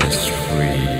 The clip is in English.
free.